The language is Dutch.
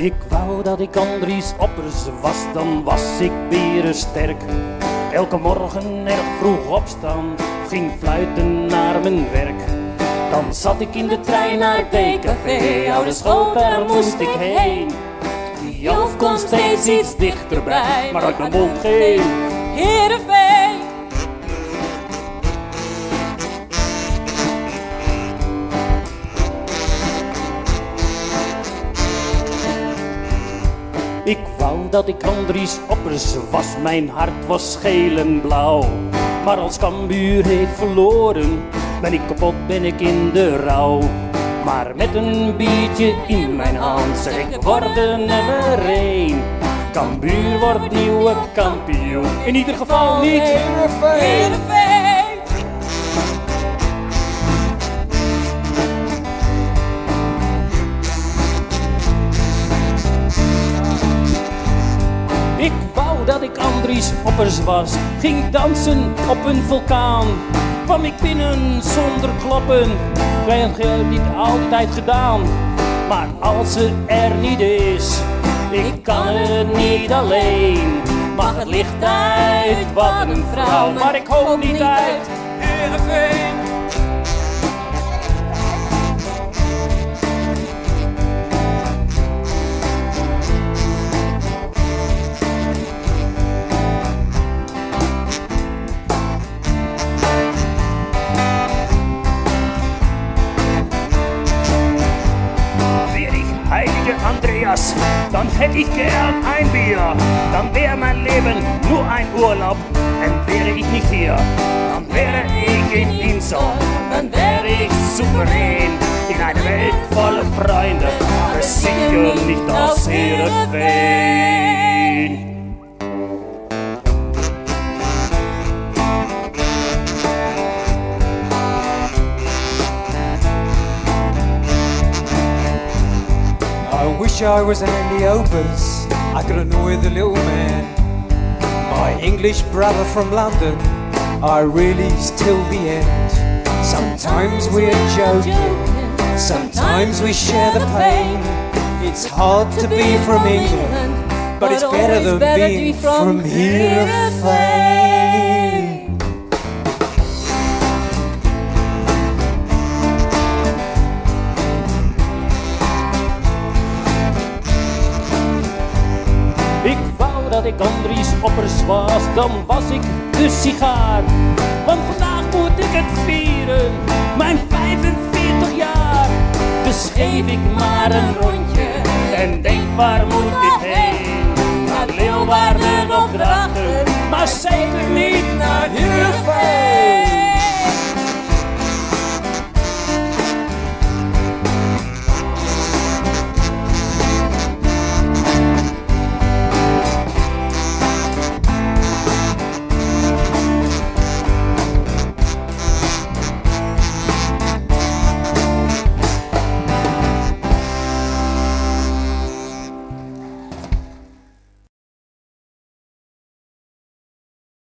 Ik wou dat ik Andries Oppers was, dan was ik sterk. Elke morgen erg vroeg opstaan, ging fluiten naar mijn werk. Dan zat ik in de trein naar DKV, oude school, daar moest ik heen. Die Joof kon steeds iets dichterbij, maar uit mijn mond geen. Ik wou dat ik Andries Oppers was, mijn hart was geel en blauw. Maar als Cambuur heeft verloren, ben ik kapot, ben ik in de rouw. Maar met een biertje in mijn hand zeg ik, worden nummer één. Cambuur wordt nieuwe kampioen, in ieder geval niet Heerenveen. Dat ik Andries Oppers was, ging dansen op een vulkaan. Kwam ik binnen zonder kloppen, wij hebben niet altijd gedaan. Maar als ze er niet is, ik kan het niet alleen. Mag het licht uit, wat een vrouw, maar ik hoop niet uit. Dann hätte ich gern ein Bier. Dann wäre mein Leben nur ein Urlaub, und wäre ich nicht hier. Dann wäre ich in Insel, dann wäre ich souverän. In einer Welt voller Freunde, aber sicher nicht aus Heerenveen. Wish I was Andy Opus. I could annoy the little man. My English brother from London, I really till the end. Sometimes we're joking, sometimes we share the pain. It's hard to be from England, but it's better than being from here. Ik dat ik Andries Oppers was, dan was ik de sigaar. Want vandaag moet ik het vieren, mijn 45 jaar. Dus geef ik maar een rondje en denk waar moet dit heen? Naar Leeuwarden of Drachten, maar zeker niet naar.